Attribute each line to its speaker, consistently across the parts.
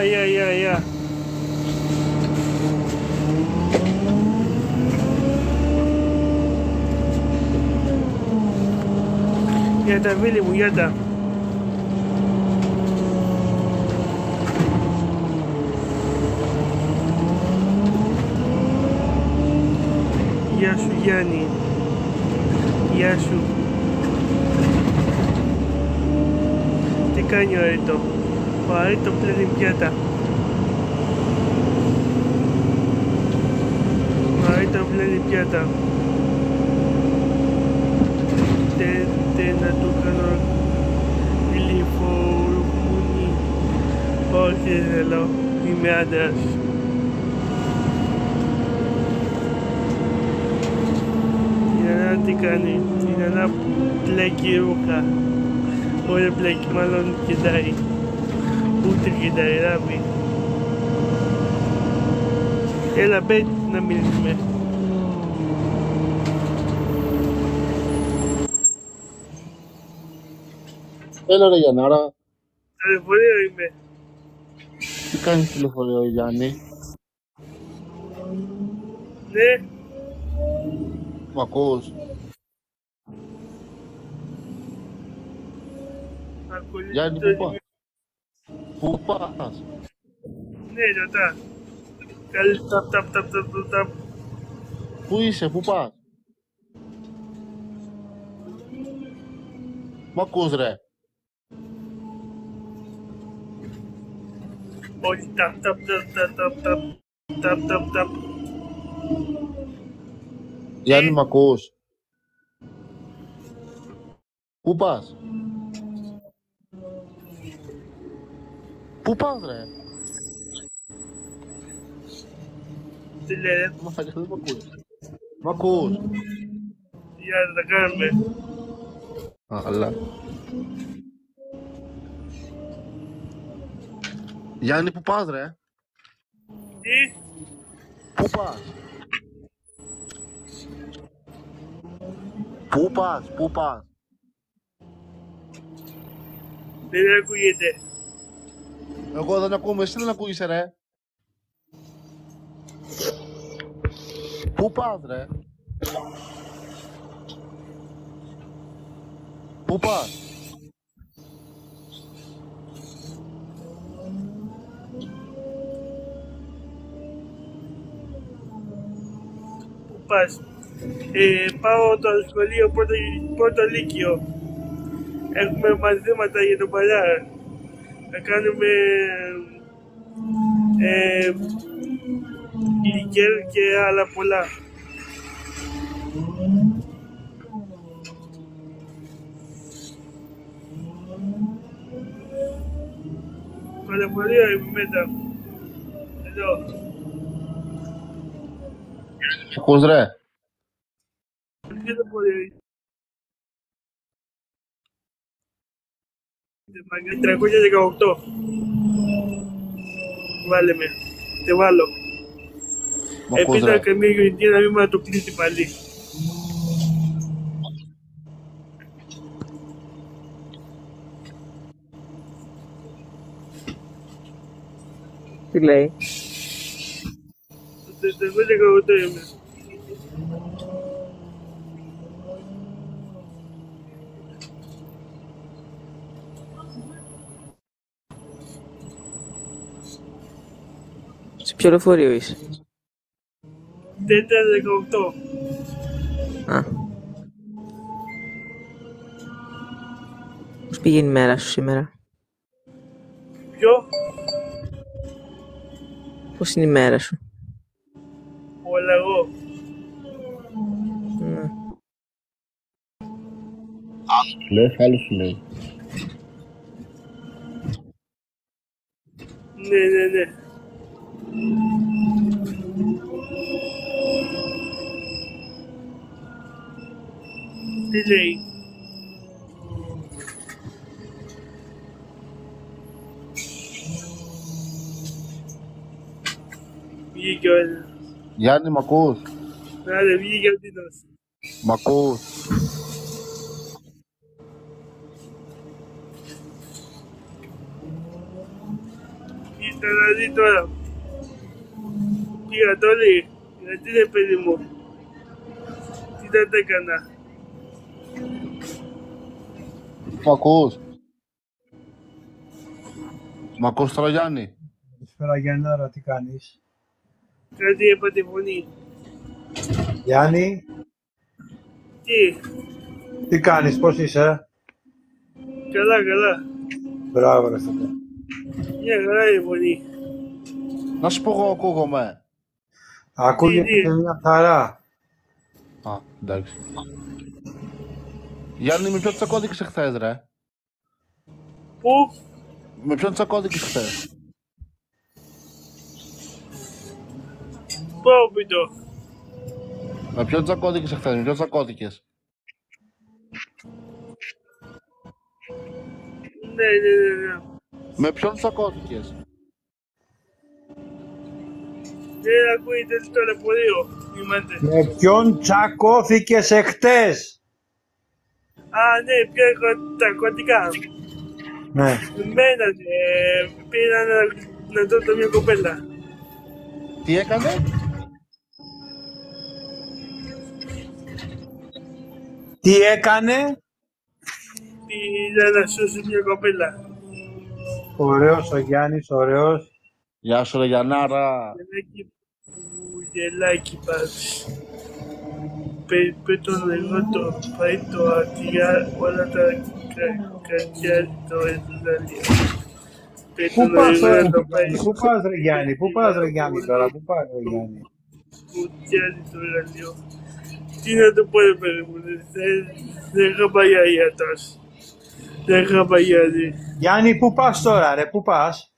Speaker 1: Yeah, yeah, yeah, yeah. Για τα φίλοι μου, για τα. Γεια σου Γιάννη. Γεια σου. Τι κάνει ο Αρίτο. Vay toplarım piyata. Vay toplarım piyata. Te, te natukanor ilifo muni. Okay, hello. Imeadas. τι κάνει, είναι ένα πλέκι ρούχα. Όλο πλέκι, μάλλον κοιτάει. Ούτε κοιτάει, ράβει. Έλα, μπε να μιλήσουμε.
Speaker 2: Έλα ρε Γιαννάρα,
Speaker 1: Στο λεωφορείο είμαι.
Speaker 2: τι κάνεις τηλεφορείο Γιάννη,
Speaker 1: Ναι,
Speaker 2: μ' ακούς,
Speaker 1: ακολουθείς
Speaker 2: Γιάννη
Speaker 1: το
Speaker 2: πού πας, πού πας,
Speaker 1: Ναι, ρωτά. Καλή ταπ ταπ ταπ ταπ ταπ ταπ.
Speaker 2: πού είσαι, πού πας, μ' ακούς ρε,
Speaker 1: Όχι ταπ ταπ ταπ ταπ ταπ ταπ ταπ ταπ ταπ.
Speaker 2: Γιάννη μ' ακούς, πού πας, πού πας ρε,
Speaker 1: Τι λένε,
Speaker 2: μα θα δεν μ' ακούς, μ' ακούς,
Speaker 1: για να τα κάνουμε.
Speaker 2: αλλά, Γιάννη πού πας ρε,
Speaker 1: Τι,
Speaker 2: πού πας, πού πας, πού πας,
Speaker 1: δεν ακούγεται.
Speaker 2: Εγώ δεν ακούμε, εσύ δεν ακούγεσαι ρε. Πού πας ρε; Πού πας;
Speaker 1: Πού πας; Ε, πάω το σχολείο πρώτο, πρώτο λύκειο. Έχουμε μαθήματα για τον παλιά να κάνουμε ε, και άλλα πολλά. Παλαιοπολία η Εδώ.
Speaker 2: Ακούς ρε;
Speaker 1: El tranquillo llega a octo. Vale,
Speaker 2: men. Te
Speaker 1: valo.
Speaker 2: Empieza
Speaker 1: el caminho y tiene la misma tu principal.
Speaker 3: Delay. Después
Speaker 1: llega a octo,
Speaker 3: men. Ποιο λεωφορείο είσαι.
Speaker 1: 418.
Speaker 3: Α. Πώς πήγαινε η μέρα σου σήμερα;
Speaker 1: Ποιο;
Speaker 3: Πώς είναι η μέρα σου;
Speaker 1: Όλα εγώ.
Speaker 3: Ναι.
Speaker 2: Λες, άλλο σου λέει.
Speaker 1: Ναι, ναι, ναι. delay Vigal. Yani
Speaker 2: Macus. Nada,
Speaker 1: ah, Vigal de nós. Macus. Italadito ahora. Gigatole, la tiene pedimos. Tita Tacana.
Speaker 2: Μ' ακούς; Μ' ακούς τώρα Γιάννη.
Speaker 4: Καλησπέρα Γιάνναρα, τι κάνεις;
Speaker 1: Κάτι έπατε φωνή.
Speaker 4: Γιάννη,
Speaker 1: Τι;
Speaker 4: τι κάνεις, πώς είσαι;
Speaker 1: Καλά, καλά.
Speaker 4: Μπράβο ρε φίλε.
Speaker 1: Μια χαρά η φωνή.
Speaker 2: Να σου πω εγώ ακούγομαι.
Speaker 4: Ακούγεται
Speaker 1: Τι, τι;
Speaker 4: και μια χαρά.
Speaker 2: Α, εντάξει. Γιάννη, με ποιον τσακώδικες εχθές ρε.
Speaker 1: Πού.
Speaker 2: Με ποιον τσακώδικες χθες.
Speaker 1: Πάω πιτώ.
Speaker 2: Με ποιον τσακώδικες εχθές, με ποιον τσακώδικες.
Speaker 1: Ναι, ναι, ναι, ναι.
Speaker 2: Με ποιον τσακώδικες.
Speaker 1: Δεν ακούγεται το λεωφορείο. Είμαστε.
Speaker 4: Με ποιον τσακώθηκες εχθές.
Speaker 1: Α, ναι, πια τα κοντικά.
Speaker 4: Ναι.
Speaker 1: Μένα, ε, πήρα να, να δω το μια κοπέλα.
Speaker 2: Τι έκανε;
Speaker 4: Τι έκανε;
Speaker 1: Πήρα να σώσει μια κοπέλα.
Speaker 4: Ωραίος ο Γιάννης, ωραίος.
Speaker 2: Γεια σου ρε Γιαννάρα.
Speaker 1: Γελάκι που γελάκι πας. Πε, πε τον εγώ το πάει το ατιά όλα τα κα- κακιά το ευλάλιο. Πε
Speaker 4: Πού
Speaker 1: τον
Speaker 4: πας,
Speaker 1: εγώ
Speaker 4: ρε,
Speaker 1: να το πάει
Speaker 4: πού πας ρε Γιάννη, πού πας ρε Γιάννη τώρα, πού πας ρε Γιάννη.
Speaker 1: κουτιάζει το εργαλείο. Τι να το πω ρε παιδί μου, δεν- δεν- δεν χαμπαγιάζει αυτός. Δεν χαμπαγιάζει.
Speaker 4: Γιάννη, πού πας τώρα ρε, πού πας.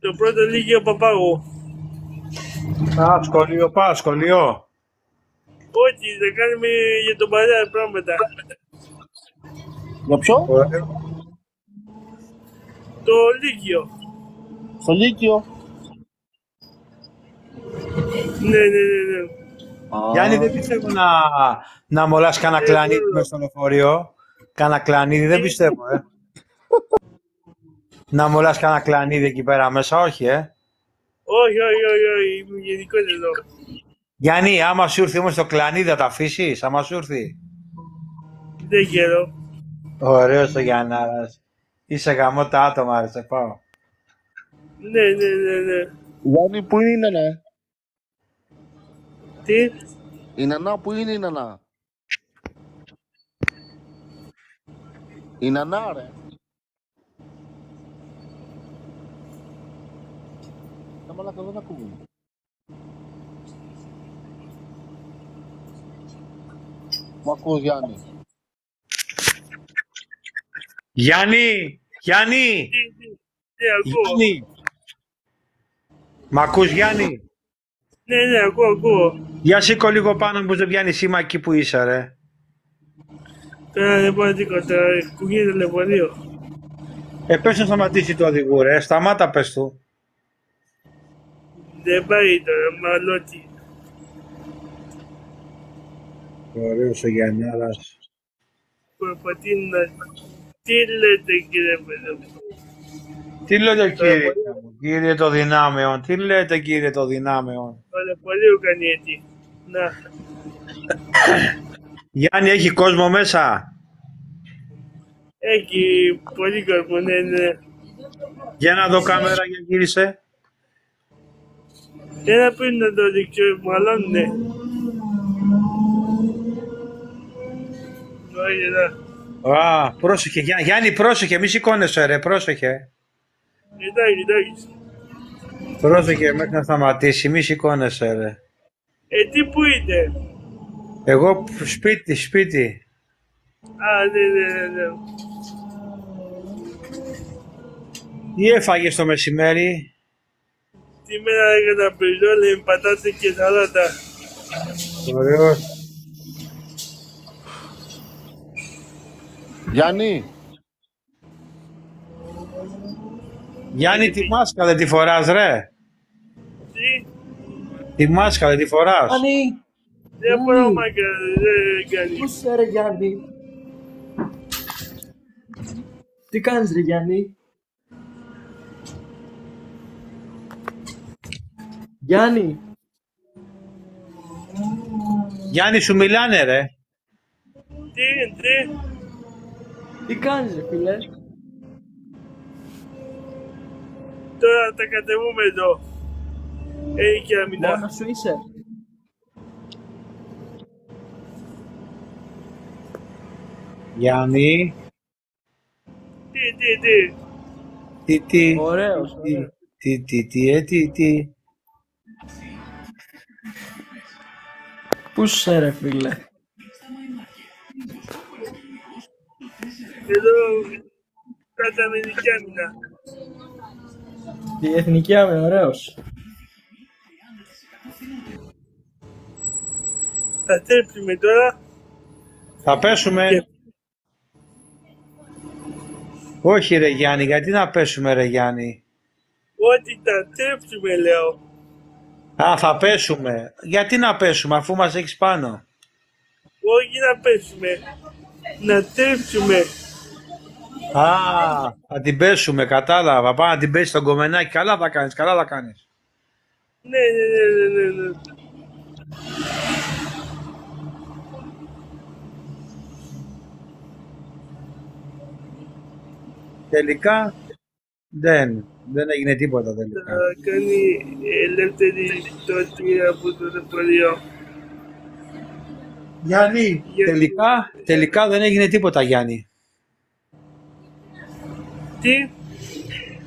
Speaker 1: Το πρώτο λίγιο παπάγο.
Speaker 4: Α, σχολείο, πας, σχολείο.
Speaker 1: Όχι, θα κάνουμε για τον παλιά πράγματα.
Speaker 2: Για ποιο;
Speaker 4: Ωραίο.
Speaker 1: Το Λύκειο.
Speaker 2: Στο Λύκειο.
Speaker 1: Ναι, ναι, ναι, ναι.
Speaker 2: Α,
Speaker 4: Γιάννη, δεν πιστεύω να, να μολάς κανένα κλανίδι μέσα στο λεωφορείο. Κάνα κλανίδι, δεν πιστεύω, ε. να μολάς κανένα κλανίδι εκεί πέρα μέσα, όχι, ε.
Speaker 1: Όχι, όχι, όχι, όχι, είμαι γενικός εδώ.
Speaker 4: Γιάννη, άμα σου έρθει όμως το κλανίδι θα το αφήσεις, άμα σου έρθει.
Speaker 1: Δεν ξέρω.
Speaker 4: Ωραίος ο Γιαννάρας. Είσαι γαμό τα άτομα, ρε, σε πάω.
Speaker 1: Ναι, ναι, ναι, ναι.
Speaker 2: Γιάννη, πού είναι ναι;
Speaker 1: Τι,
Speaker 2: Η νανά που είναι η νανά; Η νανά ρε. Τα μαλάκα δεν ακούγουν. Μ' ακούς Γιάννη.
Speaker 4: Γιάννη, Γιάννη,
Speaker 1: τι, τι, ναι, ακούω.
Speaker 4: Γιάννη. Μ' ακούς Γιάννη;
Speaker 1: Ναι, ναι, ακούω, ακούω.
Speaker 4: Για σήκω λίγο πάνω που δεν πιάνει σήμα εκεί που είσαι, ρε.
Speaker 1: Τώρα δεν πάω τίποτα, κουγεί το λεωφορείο.
Speaker 4: Ε, πες να σταματήσει το οδηγού, ρε. Σταμάτα, πες του.
Speaker 1: Δεν πάει τώρα, μαλώτη.
Speaker 4: Ωραίος ο Γιαννάρας.
Speaker 1: Προσπαθεί να... Τι λέτε κύριε παιδί μου.
Speaker 4: Τι λέτε κύριε, κύριε το δυνάμεων, τι λέτε κύριε το δυνάμεων.
Speaker 1: Το λεωφορείο κάνει έτσι. Να,
Speaker 4: Γιάννη έχει κόσμο μέσα;
Speaker 1: έχει πολύ κόσμο, ναι, ναι.
Speaker 4: Για να δω κάμερα για γύρισε.
Speaker 1: Ένα πριν να το δείξω, μάλλον ναι.
Speaker 4: Α, πρόσεχε, Γιά- Γιάννη, πρόσεχε, μη σηκώνεσαι ρε, πρόσεχε.
Speaker 1: Εντάξει, εντάξει.
Speaker 4: Πρόσεχε μέχρι να σταματήσει, μη σηκώνεσαι ρε.
Speaker 1: Ε, τι που είναι;
Speaker 4: Εγώ σπίτι, σπίτι.
Speaker 1: Α, ναι, ναι, ναι, ναι.
Speaker 4: Τι έφαγες το μεσημέρι;
Speaker 1: Σήμερα έκανα μπριζόλι με πατάτες και σαλάτα.
Speaker 4: Ωραίος.
Speaker 2: Γιάννη,
Speaker 4: Γιάννη, τη μάσκα δεν τη φοράς ρε.
Speaker 1: Τι,
Speaker 4: Τη μάσκα δεν τη φοράς.
Speaker 5: Γιάννη,
Speaker 1: δεν μπορώ μάγκα, δεν κάνει.
Speaker 5: πού είσαι ρε Γιάννη; Τι κάνεις ρε Γιάννη; Γιάννη,
Speaker 4: Γιάννη, σου μιλάνε, ρε.
Speaker 1: Τι γίνεται,
Speaker 5: τι κάνεις ρε φίλε;
Speaker 1: τώρα τα κατεβούμε εδώ. Έχει και αμυνά.
Speaker 5: Μόνος σου είσαι;
Speaker 4: Γιάννη,
Speaker 1: Τι, τι, τι.
Speaker 4: τι, τι,
Speaker 5: Ωραίος,
Speaker 4: τι,
Speaker 5: ωραίος.
Speaker 4: τι, τι, τι, ε, τι, τι.
Speaker 5: Πού είσαι ρε φίλε;
Speaker 1: Εδώ κατά αμυντική άμυνα.
Speaker 5: Η εθνική άμυνα, ωραίος.
Speaker 1: Θα τρέψουμε τώρα
Speaker 4: Θα πέσουμε.
Speaker 1: και
Speaker 4: Όχι, ρε Γιάννη, γιατί να πέσουμε, ρε Γιάννη;
Speaker 1: ό,τι θα τρέψουμε λέω.
Speaker 4: Α, θα πέσουμε. Γιατί να πέσουμε, αφού μας έχεις πάνω;
Speaker 1: Όχι να πέσουμε. Να τρέψουμε.
Speaker 4: Α, θα την πέσουμε, κατάλαβα. Πάμε να την πέσει στον κομμενάκι. Καλά θα κάνεις, καλά θα κάνεις.
Speaker 1: Ναι, ναι, ναι, ναι, ναι, ναι.
Speaker 4: Τελικά, δεν, δεν έγινε τίποτα τελικά.
Speaker 1: Θα κάνει ελεύθερη πτώση από το λεωφορείο.
Speaker 4: Γιάννη,
Speaker 1: Γιατί-
Speaker 4: τελικά, τελικά δεν έγινε τίποτα, Γιάννη.
Speaker 1: Τι,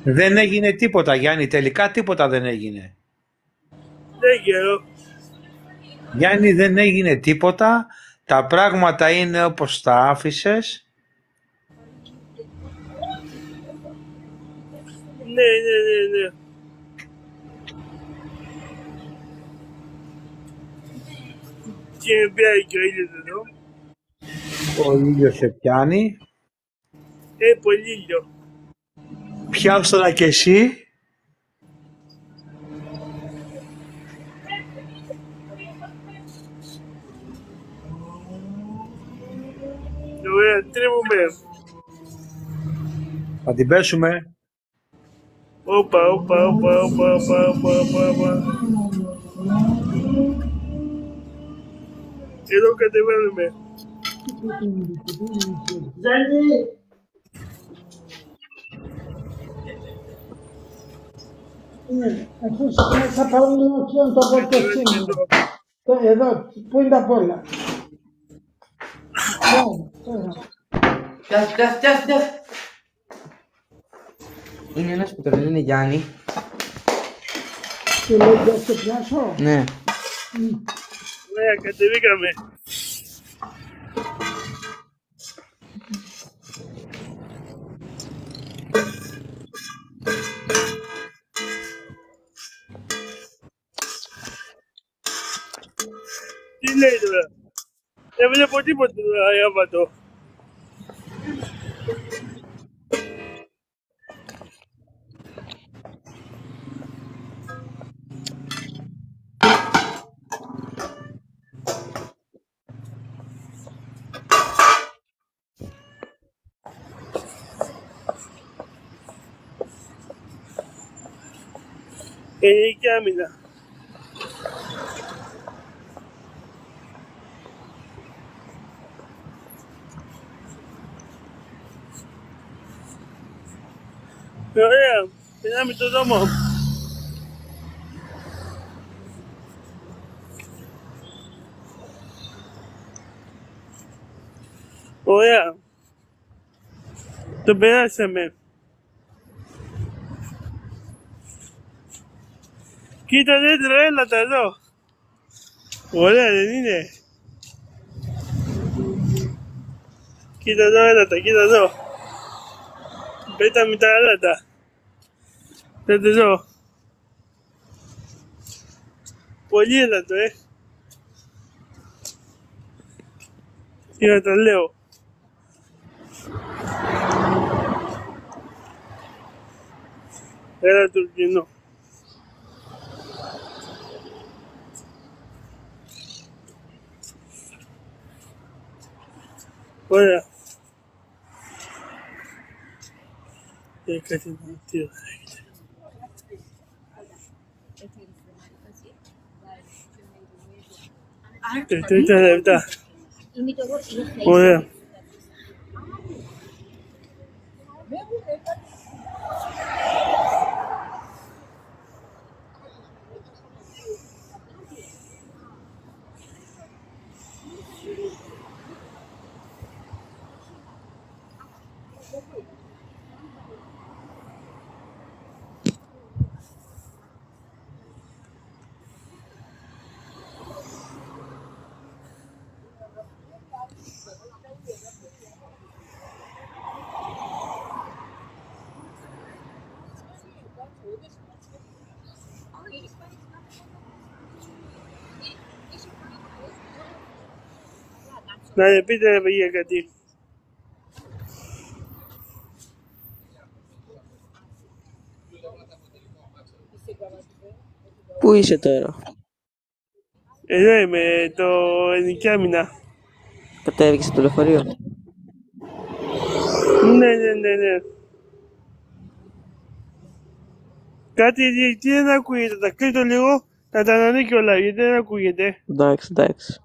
Speaker 4: Δεν έγινε τίποτα, Γιάννη. Τελικά τίποτα δεν έγινε.
Speaker 1: δεν ξέρω.
Speaker 4: Γιάννη, δεν έγινε τίποτα. Τα πράγματα είναι όπως τα άφησες.
Speaker 1: Ναι, ναι, ναι, ναι. Και με πιάει και ο ήλιος εδώ.
Speaker 4: Ο ήλιος σε πιάνει.
Speaker 1: Ε, πολύ ήλιο.
Speaker 4: Πιάστονα και εσύ.
Speaker 1: Ωραία, τρέμουμε.
Speaker 4: Θα την πέσουμε.
Speaker 1: Όπα, όπα, όπα, όπα, όπα, όπα, όπα, όπα. Εδώ κατεβαίνουμε.
Speaker 6: Αφού θα πάρουν λίγο πιο το ποτέ
Speaker 1: Εδώ.
Speaker 6: Το- Εδώ, πού είναι τα πόλα. Ναι, τώρα.
Speaker 7: Πιάσ' πιάσ' πιάσ' πιάσ' Είναι ένας που τον λένε Γιάννη.
Speaker 6: Και λέει για σε πιάσω.
Speaker 7: Ναι.
Speaker 1: Ωραία, κατεβήκαμε. Τι λέει τώρα. Δεν βλέπω τίποτα τώρα, Άβατο. Ε, και άμυνα. Ωραία, περνάμε το δρόμο. Ωραία. Το περάσαμε. Κοίτα δέντρο, έλα τα εδώ. Ωραία δεν είναι. Κοίτα εδώ, έλα τα, κοίτα εδώ. Πέταμε τα αλάτα. Δείτε εδώ. Πολύ έλατο, ε. Τι να τα λέω. Έλα το 对对对对对。不对 Να πείτε ρε παιδιά κάτι.
Speaker 7: Πού είσαι τώρα;
Speaker 1: Εδώ είμαι, το ελληνική άμυνα.
Speaker 7: Κατέβηκες από το λεωφορείο;
Speaker 1: Ναι, ναι, ναι, ναι. Κάτι τι δεν ακούγεται, τα κλείτω λίγο, να τα ανανοίγει όλα, γιατί δεν ακούγεται.
Speaker 7: Εντάξει, εντάξει.